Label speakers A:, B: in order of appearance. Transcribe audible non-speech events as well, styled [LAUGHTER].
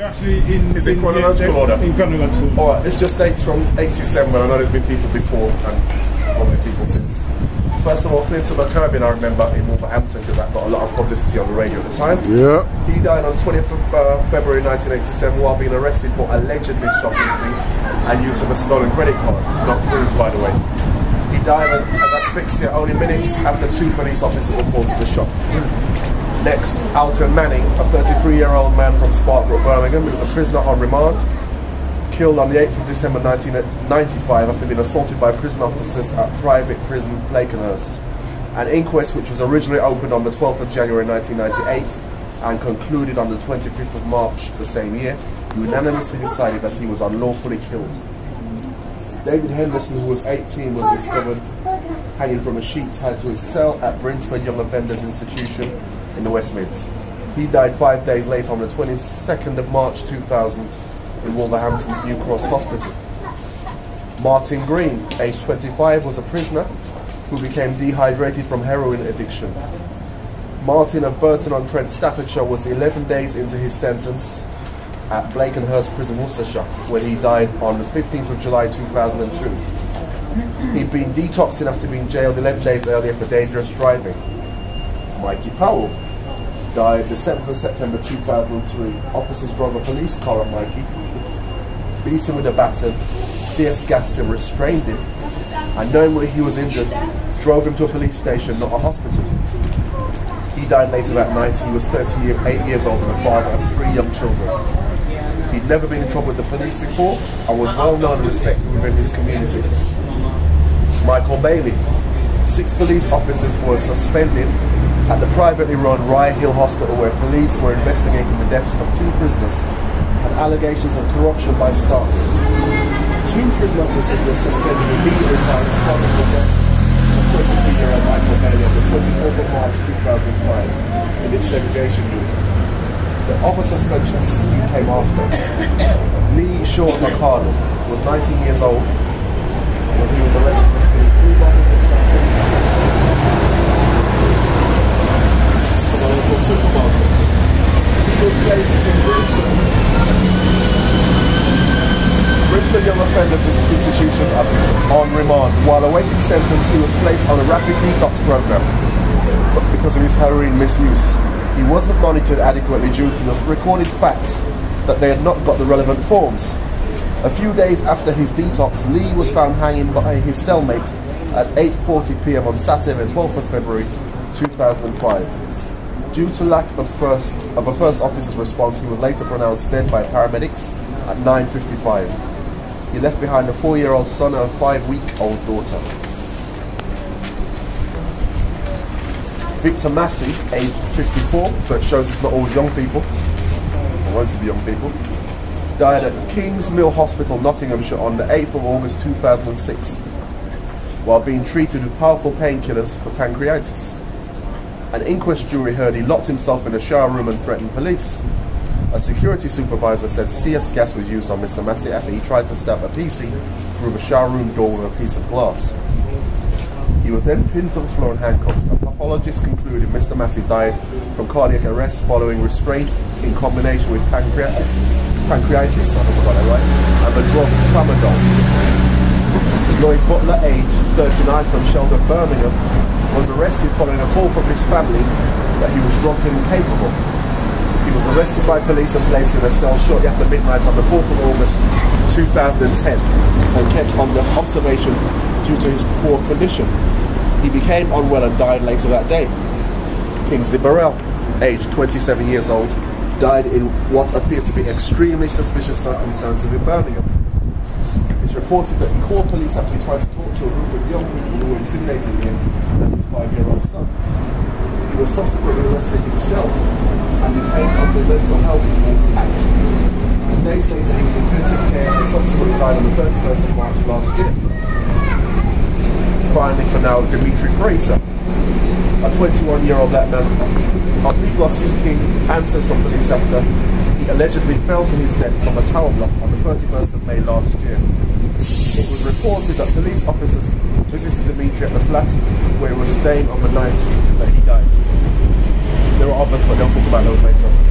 A: Actually, in
B: Is it chronological
A: in-
B: order?
A: In chronological.
B: All right, this just dates from 87, but I know there's been people before and probably people since. First of all, Clinton McCurbin, I remember in Wolverhampton because that got a lot of publicity on the radio at the time.
C: Yeah.
B: He died on 20th of uh, February 1987 while being arrested for allegedly shoplifting and use of a stolen credit card. Not proved, by the way. He died as asphyxia only minutes after two police officers reported the shot. Next, Alton Manning, a 33-year-old man from Sparkbrook, Birmingham, who was a prisoner on remand, killed on the 8th of December 1995 after being assaulted by prison officers at private prison Blakenhurst. An inquest which was originally opened on the 12th of January 1998 and concluded on the 25th of March the same year, unanimously decided that he was unlawfully killed. David Henderson, who was 18, was discovered hanging from a sheet tied to his cell at Brinsford Young Offenders Institution in the West Mids. He died five days later on the 22nd of March 2000 in Wolverhampton's New Cross Hospital. Martin Green, aged 25, was a prisoner who became dehydrated from heroin addiction. Martin of Burton on Trent, Staffordshire, was 11 days into his sentence at Blakenhurst Prison, Worcestershire, when he died on the 15th of July 2002. He'd been detoxing after being jailed 11 days earlier for dangerous driving. Mikey Powell died the 7th of September 2003. Officers drove a police car at Mikey, beat him with a baton, CS gassed him, restrained him, and knowing where he was injured, drove him to a police station, not a hospital. He died later that night. He was 38 years old and a father of three young children. He'd never been in trouble with the police before and was well known and respected within his community. Michael Bailey. Six police officers were suspended at the privately run Rye Hill Hospital where police were investigating the deaths of two prisoners and allegations of corruption by staff. Two prison officers were suspended immediately by the the death of 22-year-old Michael Bailey on the 24th of March 2005 in its segregation unit. The other suspensions came after. [COUGHS] Lee Shaw McCardle was 19 years old when he was arrested for stealing three bottles of champagne from a local supermarket. He was placed in Brixton. Offenders Institution on remand. While awaiting sentence, he was placed on a rapid detox program because of his heroin misuse. He wasn't monitored adequately due to the recorded fact that they had not got the relevant forms. A few days after his detox, Lee was found hanging by his cellmate at 8.40 pm on Saturday, the 12th of February 2005. Due to lack of, first, of a first officer's response, he was later pronounced dead by paramedics at 9.55. He left behind a four-year-old son and a five-week-old daughter. Victor Massey, aged 54, so it shows it's not always young people, or won't to be young people, died at King's Mill Hospital, Nottinghamshire on the 8th of August 2006 while being treated with powerful painkillers for pancreatitis. An inquest jury heard he locked himself in a shower room and threatened police. A security supervisor said CS gas was used on Mr. Massey after he tried to stab a PC through the shower room door with a piece of glass. He was then pinned to the floor and handcuffed. A pathologist concluded Mr. Massey died from cardiac arrest following restraint in combination with pancreatitis, pancreatitis, I if I got that right, and the drug tramadol. Lloyd Butler, aged 39 from Sheldon, Birmingham, was arrested following a call from his family that he was drunk and incapable. He was arrested by police and placed in a cell shortly after midnight on the 4th of August 2010 and kept under observation due to his poor condition. He became unwell and died later that day. Kingsley Burrell, aged 27 years old, died in what appeared to be extremely suspicious circumstances in Birmingham. It's reported that he called police after he tried to talk to a group of young people who were intimidating him and his five-year-old son. He was subsequently arrested himself and detained under Mental Health Act. Days later, he was in intensive care and subsequently died on the 31st of March last year. Finally, for now, Demetre Fraser, a 21-year-old black man. Our people are seeking answers from police after he allegedly fell to his death from a tower block on the 31st of May last year. It was reported that police officers visited Demetre at the flat where he was staying on the night that he died. There are others, but they'll talk about those later.